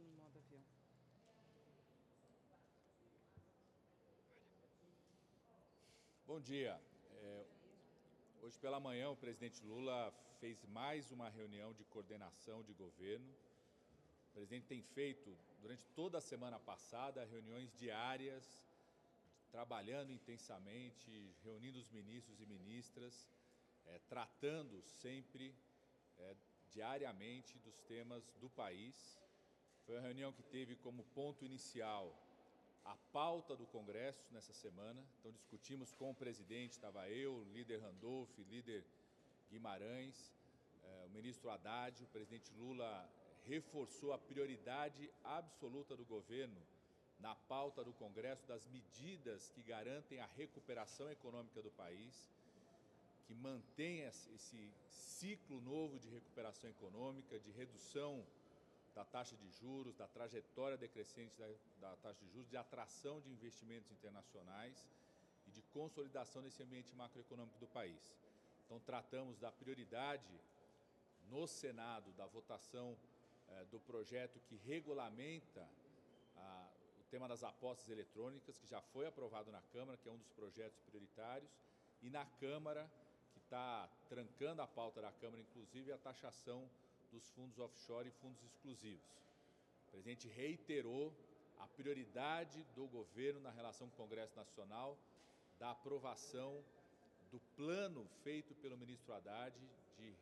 no modo avião. Bom dia. É, hoje pela manhã o presidente Lula fez mais uma reunião de coordenação de governo. O presidente tem feito durante toda a semana passada reuniões diárias, trabalhando intensamente, reunindo os ministros e ministras, é, tratando sempre é, diariamente dos temas do país. Foi uma reunião que teve como ponto inicial a pauta do Congresso nessa semana. Então discutimos com o presidente, estava eu, líder Randolph, líder Guimarães, eh, o ministro Haddad, o presidente Lula reforçou a prioridade absoluta do governo na pauta do Congresso das medidas que garantem a recuperação econômica do país, que mantém esse ciclo novo de recuperação econômica, de redução da taxa de juros, da trajetória decrescente da, da, taxa de juros, de atração de investimentos internacionais e de consolidação desse ambiente macroeconômico do país. Então, tratamos da prioridade no Senado da votação eh, do projeto que regulamenta a, o tema das apostas eletrônicas, que já foi aprovado na Câmara, que é um dos projetos prioritários, e na Câmara, que está trancando a pauta da Câmara, inclusive a taxação dos fundos offshore e fundos exclusivos. O presidente reiterou a prioridade do governo na relação com o Congresso Nacional da aprovação do plano feito pelo ministro Haddad de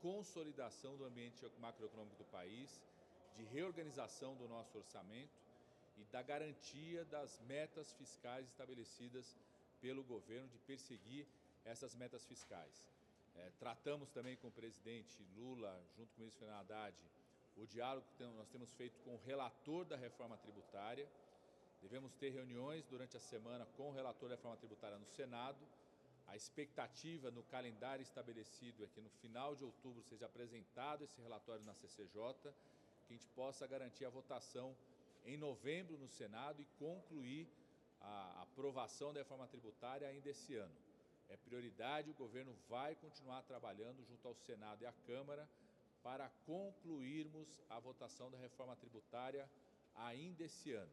consolidação do ambiente macroeconômico do país, de reorganização do nosso orçamento e da garantia das metas fiscais estabelecidas pelo governo de perseguir essas metas fiscais. É, tratamos também com o presidente Lula, junto com o ministro Fernando Haddad, o diálogo que nós temos feito com o relator da reforma tributária. Devemos ter reuniões durante a semana com o relator da reforma tributária no Senado. A expectativa no calendário estabelecido é que no final de outubro seja apresentado esse relatório na CCJ, que a gente possa garantir a votação em novembro no Senado e concluir a aprovação da reforma tributária ainda esse ano é prioridade, o governo vai continuar trabalhando junto ao Senado e à Câmara para concluirmos a votação da reforma tributária ainda esse ano.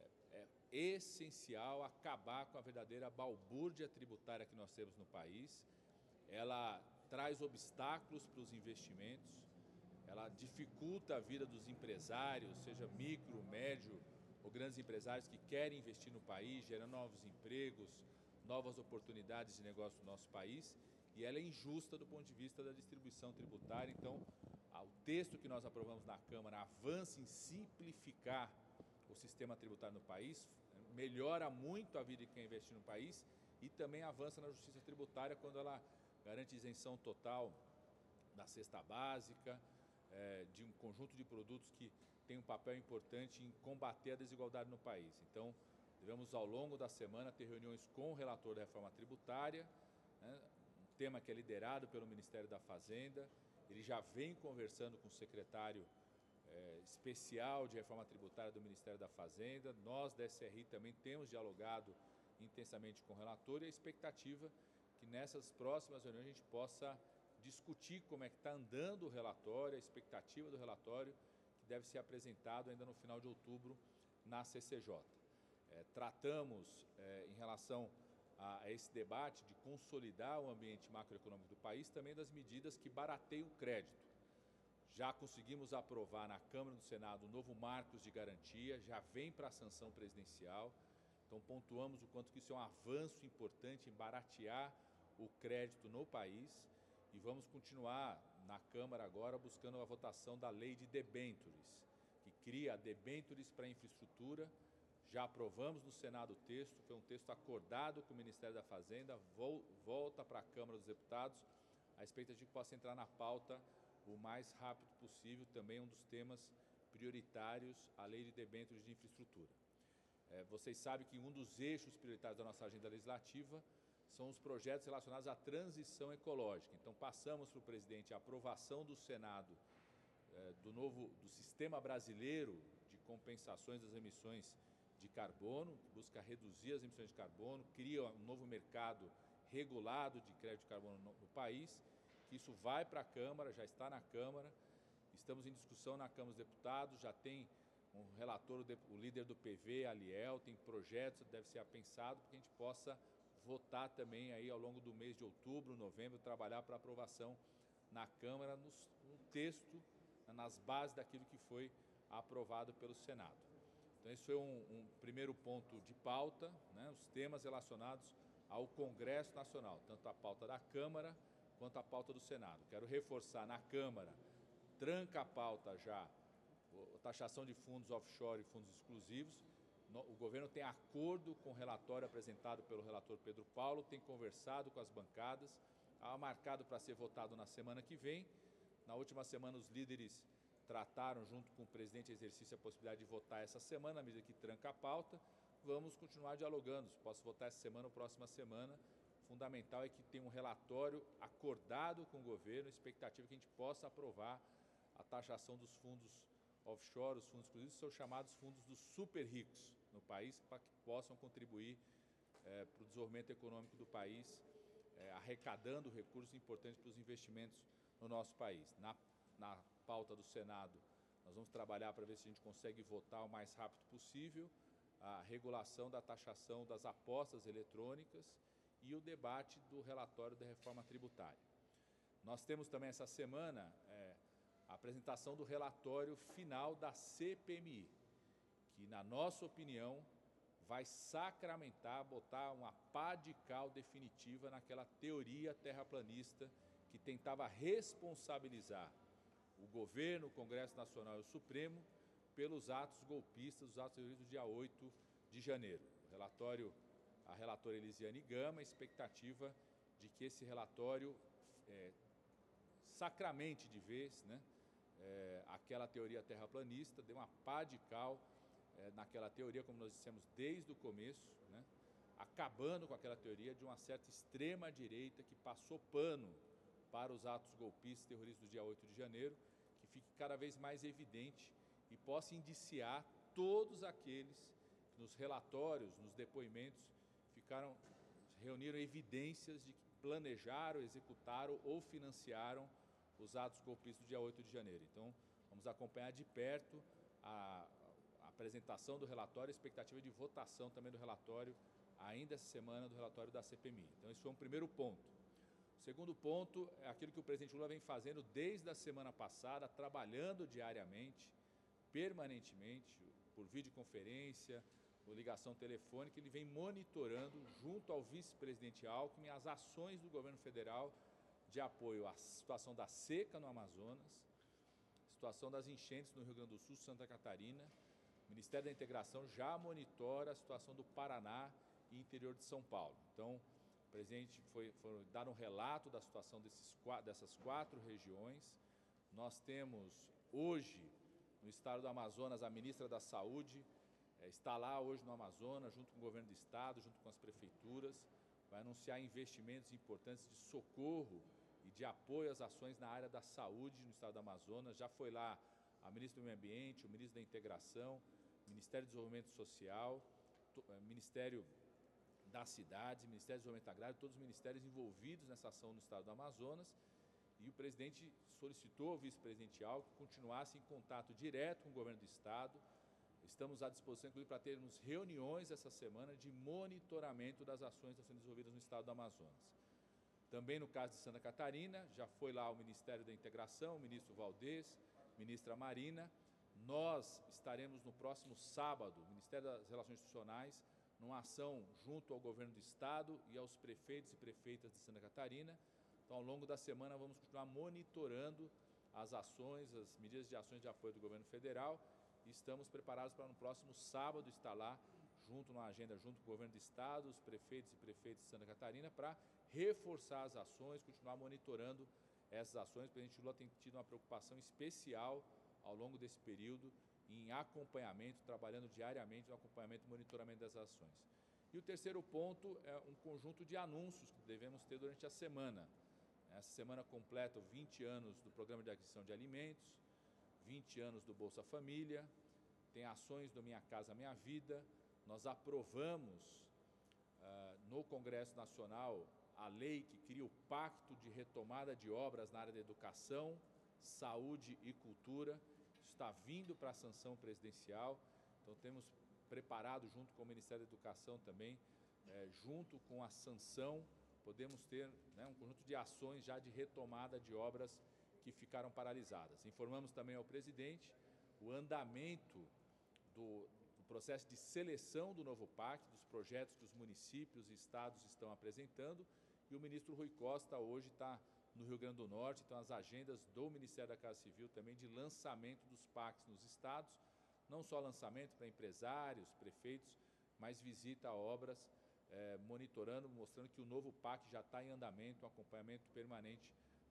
É, é essencial acabar com a verdadeira balbúrdia tributária que nós temos no país. Ela traz obstáculos para os investimentos, ela dificulta a vida dos empresários, seja micro, médio ou grandes empresários que querem investir no país, gerando novos empregos, novas oportunidades de negócio no nosso país e ela é injusta do ponto de vista da distribuição tributária. Então, o texto que nós aprovamos na Câmara avança em simplificar o sistema tributário no país, melhora muito a vida de quem investe no país e também avança na justiça tributária quando ela garante isenção total da cesta básica, é, de um conjunto de produtos que tem um papel importante em combater a desigualdade no país. Então, Devemos, ao longo da semana, ter reuniões com o relator da reforma tributária, né, um tema que é liderado pelo Ministério da Fazenda. Ele já vem conversando com o secretário é, especial de reforma tributária do Ministério da Fazenda. Nós, da SRI, também temos dialogado intensamente com o relator e a expectativa que nessas próximas reuniões a gente possa discutir como é que está andando o relatório, a expectativa do relatório, que deve ser apresentado ainda no final de outubro na CCJ. É, tratamos é, em relação a, a, esse debate de consolidar o ambiente macroeconômico do país, também das medidas que barateiam o crédito. Já conseguimos aprovar na Câmara e no Senado o novo Marcos de Garantia, já vem para a sanção presidencial. Então, pontuamos o quanto que isso é um avanço importante em baratear o crédito no país e vamos continuar na Câmara agora buscando a votação da lei de debentures, que cria debentures para infraestrutura já aprovamos no Senado o texto, foi um texto acordado com o Ministério da Fazenda, volta para a Câmara dos Deputados. A expectativa de que possa entrar na pauta o mais rápido possível, também um dos temas prioritários, a lei de debêntures de infraestrutura. É, vocês sabem que um dos eixos prioritários da nossa agenda legislativa são os projetos relacionados à transição ecológica. Então, passamos para o presidente a aprovação do Senado é, do novo do sistema brasileiro de compensações das emissões de carbono, que busca reduzir as emissões de carbono, cria um novo mercado regulado de crédito de carbono no, no país, que isso vai para a Câmara, já está na Câmara, Estamos em discussão na Câmara dos Deputados, já tem um relator, o líder do PV, Aliel, tem projetos que deve ser pensado para que a gente possa votar também aí ao longo do mês de outubro, novembro, trabalhar para aprovação na Câmara no, no texto, nas bases daquilo que foi aprovado pelo Senado. Então, esse foi um, um primeiro ponto de pauta, né, os temas relacionados ao Congresso Nacional, tanto a pauta da Câmara quanto a pauta do Senado. Quero reforçar na Câmara, tranca a pauta já, a taxação de fundos offshore e fundos exclusivos. O governo tem acordo com o relatório apresentado pelo relator Pedro Paulo, tem conversado com as bancadas, há marcado para ser votado na semana que vem. Na última semana, os líderes trataram, junto com o presidente exercício, a possibilidade de votar essa semana, à medida que tranca a pauta. Vamos continuar dialogando. Posso votar essa semana ou próxima semana. Fundamental é que tenha um relatório acordado com o governo, expectativa que a gente possa aprovar a taxação dos fundos offshore, os fundos exclusivos, são chamados fundos dos super ricos no país, para que possam contribuir é, para o desenvolvimento econômico do país, é, arrecadando recursos importantes para os investimentos no nosso país. Na, na pauta do Senado, nós vamos trabalhar para ver se a gente consegue votar o mais rápido possível a regulação da taxação das apostas eletrônicas e o debate do relatório da reforma tributária. Nós temos também essa semana é, a apresentação do relatório final da CPMI, que, na nossa opinião, vai sacramentar, botar uma pá de cal definitiva naquela teoria terraplanista que tentava responsabilizar o governo, o Congresso Nacional e o Supremo pelos atos golpistas, os atos terroristas do dia 8 de janeiro. O relatório, a relatora Elisiane Gama, expectativa de que esse relatório é, sacramente de vez, né, é, aquela teoria terraplanista, dê uma pá de cal é, naquela teoria, como nós dissemos desde o começo, né, acabando com aquela teoria de uma certa extrema-direita que passou pano para os atos golpistas terroristas do dia 8 de janeiro, fique cada vez mais evidente e possa indiciar todos aqueles que nos relatórios, nos depoimentos, ficaram reuniram evidências de que planejaram, executaram ou financiaram os atos golpistas do dia 8 de janeiro. Então, vamos acompanhar de perto a, a apresentação do relatório, a expectativa de votação também do relatório, ainda essa semana, do relatório da CPMI. Então, esse foi um primeiro ponto. Segundo ponto é aquilo que o presidente Lula vem fazendo desde a semana passada, trabalhando diariamente, permanentemente, por videoconferência, por ligação telefônica, ele vem monitorando, junto ao vice-presidente Alckmin, as ações do governo federal de apoio à situação da seca no Amazonas, situação das enchentes no Rio Grande do Sul, Santa Catarina. O Ministério da Integração já monitora a situação do Paraná e interior de São Paulo. Então, presidente foi, foi dar um relato da situação desses, dessas quatro regiões. Nós temos hoje, no estado do Amazonas, a ministra da Saúde é, está lá hoje no Amazonas, junto com o governo do estado, junto com as prefeituras, vai anunciar investimentos importantes de socorro e de apoio às ações na área da saúde no estado do Amazonas. Já foi lá a ministra do Meio Ambiente, o ministro da Integração, Ministério do Desenvolvimento Social, o Ministério das Cidades, Ministério do Desenvolvimento Agrário, todos os ministérios envolvidos nessa ação no estado do Amazonas. E o presidente solicitou ao vice-presidente Alckmin que continuasse em contato direto com o governo do estado. Estamos à disposição, inclusive, para termos reuniões essa semana de monitoramento das ações que estão sendo desenvolvidas no estado do Amazonas. Também no caso de Santa Catarina, já foi lá o Ministério da Integração, o ministro Valdez, ministra Marina. Nós estaremos no próximo sábado, Ministério das Relações Institucionais, numa ação junto ao governo do estado e aos prefeitos e prefeitas de Santa Catarina. Então, ao longo da semana, vamos continuar monitorando as ações, as medidas de ações de apoio do governo federal estamos preparados para no próximo sábado estar lá junto na agenda, junto com o governo do estado, os prefeitos e prefeitas de Santa Catarina, para reforçar as ações, continuar monitorando essas ações. O presidente Lula tem tido uma preocupação especial ao longo desse período em acompanhamento, trabalhando diariamente no acompanhamento e monitoramento das ações. E o terceiro ponto é um conjunto de anúncios que devemos ter durante a semana. Essa semana completa 20 anos do Programa de Aquisição de Alimentos, 20 anos do Bolsa Família, tem ações do Minha Casa Minha Vida. Nós aprovamos uh, no Congresso Nacional a lei que cria o Pacto de Retomada de Obras na área da educação, saúde e cultura. Está vindo para a sanção presidencial. Então temos preparado junto com o Ministério da Educação também, é, junto com a sanção, podemos ter né, um conjunto de ações já de retomada de obras que ficaram paralisadas. Informamos também ao presidente o andamento do, do processo de seleção do novo PAC, dos projetos que os municípios e estados estão apresentando, e o ministro Rui Costa hoje está no Rio Grande do Norte, então as agendas do Ministério da Casa Civil também de lançamento dos PACs nos estados, não só lançamento para empresários, prefeitos, mas visita a obras, eh, monitorando, mostrando que o novo PAC já está em andamento, um acompanhamento permanente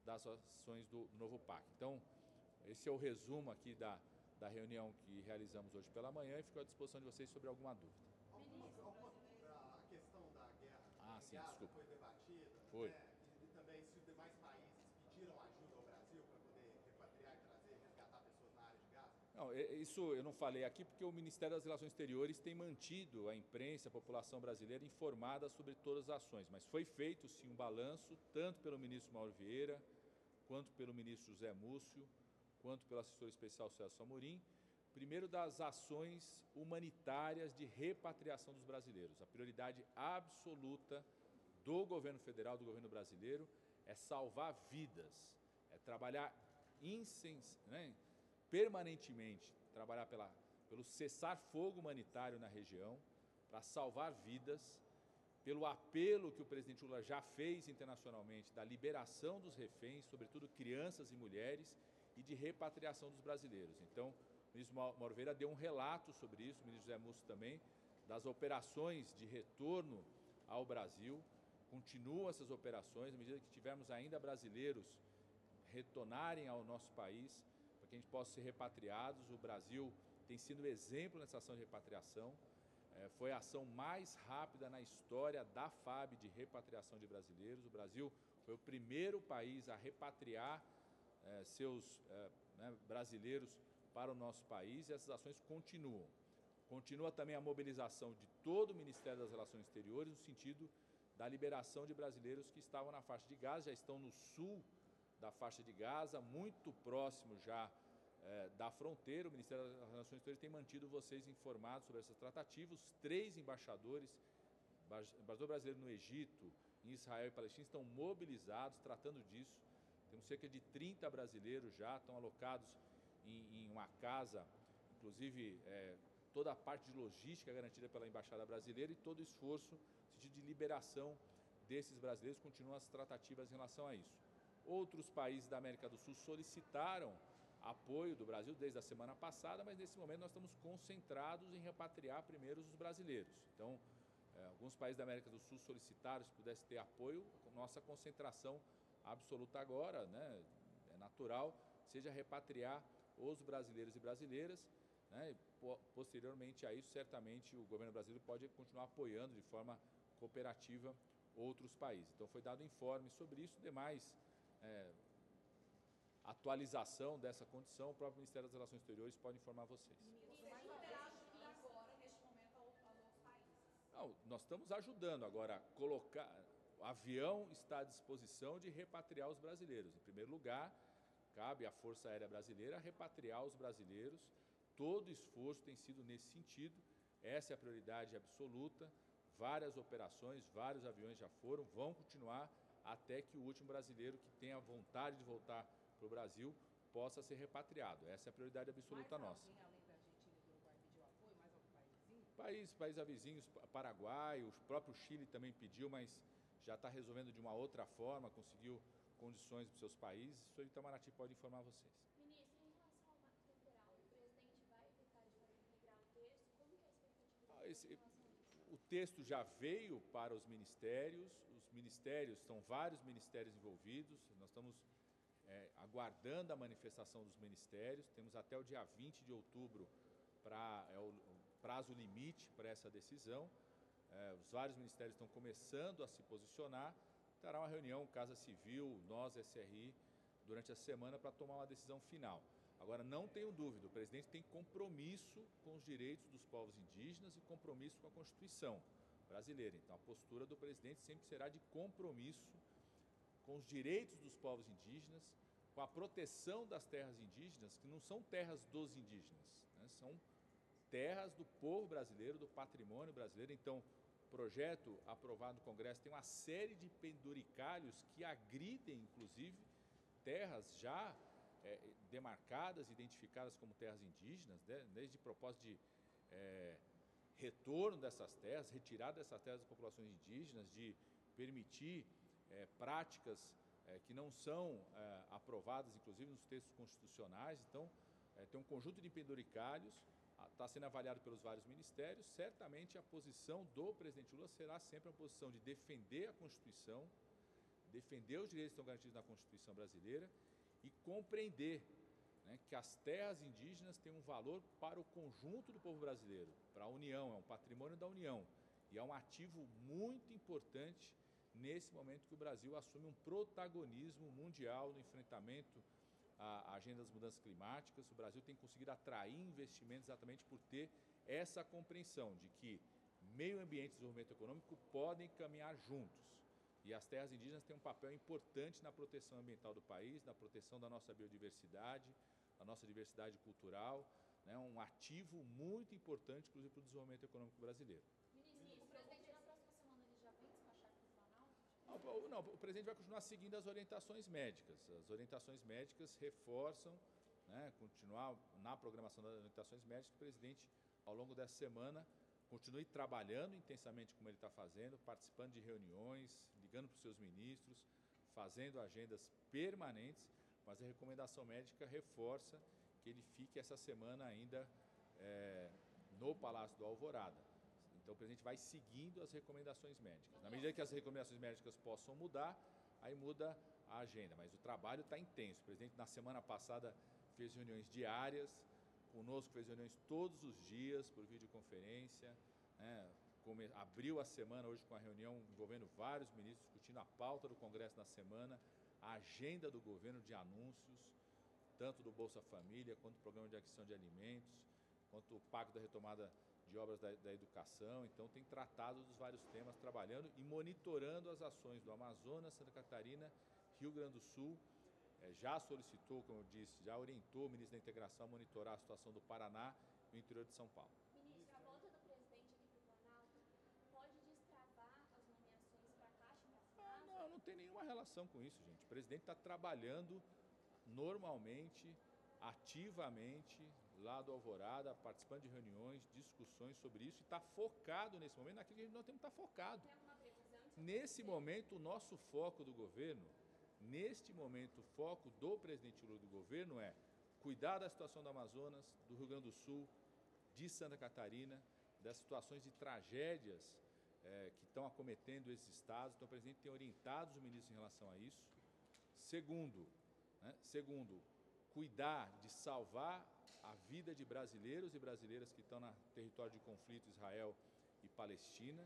das ações do novo PAC. Então, esse é o resumo aqui da, da reunião que realizamos hoje pela manhã e fico à disposição de vocês sobre alguma dúvida. Alguma, a questão da guerra ah, sim, desculpa. foi debatida, Foi. Né? E também se os demais países pediram ajuda ao Brasil para poder repatriar e trazer, resgatar pessoas na área de Gaza? Não, isso eu não falei aqui porque o Ministério das Relações Exteriores tem mantido a imprensa, a população brasileira informada sobre todas as ações, mas foi feito sim um balanço, tanto pelo ministro Mauro Vieira, quanto pelo ministro José Múcio, quanto pelo assessor especial Celso Amorim, primeiro das ações humanitárias de repatriação dos brasileiros. A prioridade absoluta do governo federal, do governo brasileiro, é salvar vidas, é trabalhar incens, né, permanentemente, trabalhar pela, pelo cessar-fogo humanitário na região, para salvar vidas, pelo apelo que o presidente Lula já fez internacionalmente da liberação dos reféns, sobretudo crianças e mulheres, e de repatriação dos brasileiros. Então, o ministro Mauro Vieira deu um relato sobre isso, o ministro José Múcio também, das operações de retorno ao Brasil. Continuam essas operações, à medida que tivermos ainda brasileiros retornarem ao nosso país, que a gente possa ser repatriados. O Brasil tem sido exemplo nessa ação de repatriação. É, foi a ação mais rápida na história da FAB de repatriação de brasileiros. O Brasil foi o primeiro país a repatriar é, seus é, né, brasileiros para o nosso país e essas ações continuam. Continua também a mobilização de todo o Ministério das Relações Exteriores no sentido da liberação de brasileiros que estavam na faixa de Gaza, já estão no sul da faixa de Gaza, muito próximo já eh, da fronteira. O Ministério das Relações Exteriores tem mantido vocês informados sobre essas tratativas. Os três embaixadores, embaixador brasileiro no Egito, em Israel e Palestina, estão mobilizados tratando disso. Temos cerca de 30 brasileiros já, estão alocados em, em uma casa, inclusive eh, toda a parte de logística garantida pela Embaixada Brasileira e todo o esforço no sentido de liberação desses brasileiros. Continuam as tratativas em relação a isso. Outros países da América do Sul solicitaram apoio do Brasil desde a semana passada, mas nesse momento nós estamos concentrados em repatriar primeiro os brasileiros. Então, é, alguns países da América do Sul solicitaram se pudesse ter apoio, nossa concentração absoluta agora, né, é natural, seja repatriar os brasileiros e brasileiras, né, e posteriormente a isso, certamente o governo brasileiro pode continuar apoiando de forma cooperativa outros países. Então foi dado informe sobre isso, demais é, atualização dessa condição, o próprio Ministério das Relações Exteriores pode informar vocês. Não, nós estamos ajudando agora colocar. O avião está à disposição de repatriar os brasileiros. Em primeiro lugar, cabe à Força Aérea Brasileira repatriar os brasileiros. Todo esforço tem sido nesse sentido. Essa é a prioridade absoluta. Várias operações, vários aviões já foram, vão continuar até que o último brasileiro que tenha vontade de voltar para o Brasil possa ser repatriado. Essa é a prioridade absoluta mais nossa. Alguém, além da Argentina e do Uruguai, pediu apoio? Mais algum país vizinho? País, países vizinhos, Paraguai, o próprio Chile também pediu, mas já está resolvendo de uma outra forma, conseguiu condições para os seus países. Isso o Itamaraty pode informar vocês. Ministro, em relação ao marco temporal, o presidente vai evitar de integrar o texto? Como que é a expectativa Ah, esse-? O texto já veio para os ministérios, os ministérios, são vários ministérios envolvidos, nós estamos é, aguardando a manifestação dos ministérios, temos até o dia 20 de outubro para é o, prazo limite para essa decisão. É, os vários ministérios estão começando a se posicionar. Terá uma reunião, Casa Civil, nós, SRI, durante a semana para tomar uma decisão final. Agora, não tenho dúvida, o presidente tem compromisso com os direitos dos povos indígenas e compromisso com a Constituição brasileira. Então, a postura do presidente sempre será de compromisso com os direitos dos povos indígenas, com a proteção das terras indígenas, que não são terras dos indígenas, né? são terras do povo brasileiro, do patrimônio brasileiro. Então, o projeto aprovado no Congresso tem uma série de penduricalhos que agridem, inclusive, terras já é, demarcadas, identificadas como terras indígenas, né? desde propósito de é, retorno dessas terras, retirada dessas terras das populações indígenas, de permitir é, práticas é, que não são é, aprovadas, inclusive nos textos constitucionais. Então, é, tem um conjunto de penduricalhos, está sendo avaliado pelos vários ministérios. Certamente a posição do presidente Lula será sempre uma posição de defender a Constituição, defender os direitos que estão garantidos na Constituição brasileira e compreender né, que as terras indígenas têm um valor para o conjunto do povo brasileiro, para a União, é um patrimônio da União e é um ativo muito importante nesse momento que o Brasil assume um protagonismo mundial no enfrentamento à agenda das mudanças climáticas. O Brasil tem conseguido atrair investimentos exatamente por ter essa compreensão de que meio ambiente e desenvolvimento econômico podem caminhar juntos. E as terras indígenas têm um papel importante na proteção ambiental do país, na proteção da nossa biodiversidade, da nossa diversidade cultural, né, um ativo muito importante, inclusive, para o desenvolvimento econômico brasileiro. Ministro, o presidente na próxima semana ele já vem despachar aqui no Planalto? Não, o presidente vai continuar seguindo as orientações médicas. As orientações médicas reforçam, né, continuar na programação das orientações médicas, o presidente, ao longo dessa semana, continue trabalhando intensamente como ele está fazendo, participando de reuniões, ligando para os seus ministros, fazendo agendas permanentes, mas a recomendação médica reforça que ele fique essa semana ainda é, no Palácio do Alvorada. Então o presidente vai seguindo as recomendações médicas. Na medida que as recomendações médicas possam mudar, aí muda a agenda. Mas o trabalho está intenso. O presidente na semana passada fez reuniões diárias, conosco fez reuniões todos os dias por videoconferência. Né? abriu a semana hoje com a reunião envolvendo vários ministros, discutindo a pauta do Congresso na semana, a agenda do governo de anúncios, tanto do Bolsa Família, quanto do Programa de Aquisição de Alimentos, quanto o Pacto da Retomada de Obras da, da Educação. Então, tem tratado dos vários temas, trabalhando e monitorando as ações do Amazonas, Santa Catarina, Rio Grande do Sul. É, já solicitou, como eu disse, já orientou o ministro da Integração a monitorar a situação do Paraná e o interior de São Paulo. Ministro, a volta do presidente aqui para o Planalto pode destravar as nomeações para a Caixa e para a Ah, não, não tem nenhuma relação com isso, gente. O presidente está trabalhando normalmente, ativamente, lá do Alvorada, participando de reuniões, discussões sobre isso, e está focado nesse momento naquilo que nós temos que estar focado. Previsão de Nesse momento, o nosso foco do governo, neste momento, o foco do presidente Lula do governo é cuidar da situação do Amazonas, do Rio Grande do Sul, de Santa Catarina, das situações de tragédias eh, que estão acometendo esses estados. Então, o presidente tem orientado os ministros em relação a isso. Segundo, né, segundo, cuidar de salvar a vida de brasileiros e brasileiras que estão no território de conflito Israel e Palestina,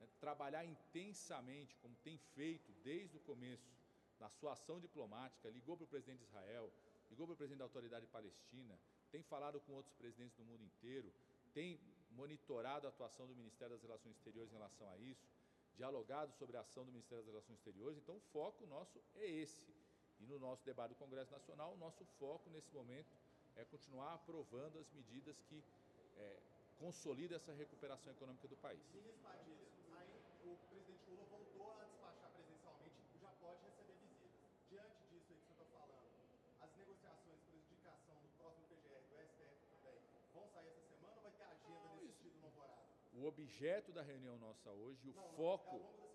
né, trabalhar intensamente, como tem feito desde o começo, na sua ação diplomática, ligou para o presidente de Israel, ligou para o presidente da autoridade palestina, tem falado com outros presidentes do mundo inteiro, tem monitorado a atuação do Ministério das Relações Exteriores em relação a isso, dialogado sobre a ação do Ministério das Relações Exteriores. Então, o foco nosso é esse. E no nosso debate do Congresso Nacional, o nosso foco nesse momento é continuar aprovando as medidas que é, consolidam essa recuperação econômica do país. Ministro Padilha, aí o presidente Lula voltou a despachar presencialmente e já pode receber visitas. Diante disso aí que você está falando, as negociações para indicação do próximo PGR do STF também vão sair essa semana ou vai ter agenda Não, nesse isso- sentido no Alvorada? O objeto da reunião nossa hoje, o Não, não, é foco, semana.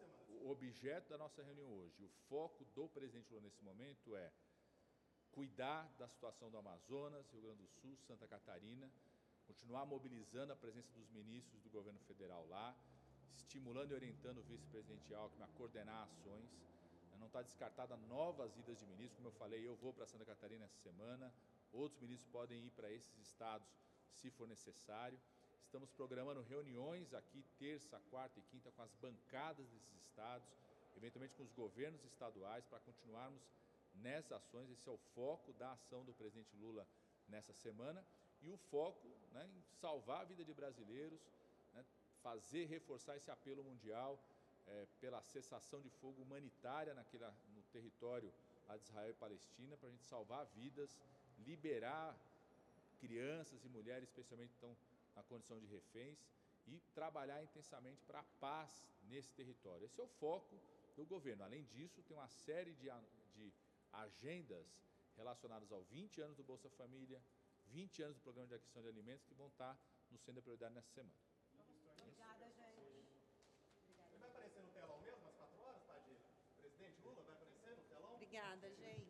Objeto da nossa reunião hoje, o foco do presidente Lula nesse momento é cuidar da situação do Amazonas, Rio Grande do Sul, Santa Catarina, continuar mobilizando a presença dos ministros do governo federal lá, estimulando e orientando o vice-presidente Alckmin a coordenar ações. Não está descartada novas idas de ministros, como eu falei, eu vou para Santa Catarina essa semana, outros ministros podem ir para esses estados se for necessário. Estamos programando reuniões aqui terça, quarta e quinta com as bancadas desses estados, eventualmente com os governos estaduais, para continuarmos nessas ações. Esse é o foco da ação do presidente Lula nessa semana e o foco né, em salvar a vida de brasileiros, né, fazer, reforçar esse apelo mundial eh, pela cessação de fogo humanitária naquela, no território de Israel e Palestina, para a gente salvar vidas, liberar crianças e mulheres, especialmente que estão na condição de reféns, e trabalhar intensamente para a paz nesse território. Esse é o foco do governo. Além disso, tem uma série de, de agendas relacionadas ao 20 anos do Bolsa Família, 20 anos do Programa de Aquisição de Alimentos, que vão estar no centro da prioridade nessa semana. Obrigada, gente. Ele vai aparecer no telão mesmo às quatro horas, Padilha? O presidente Lula vai aparecer no telão? Obrigada, gente.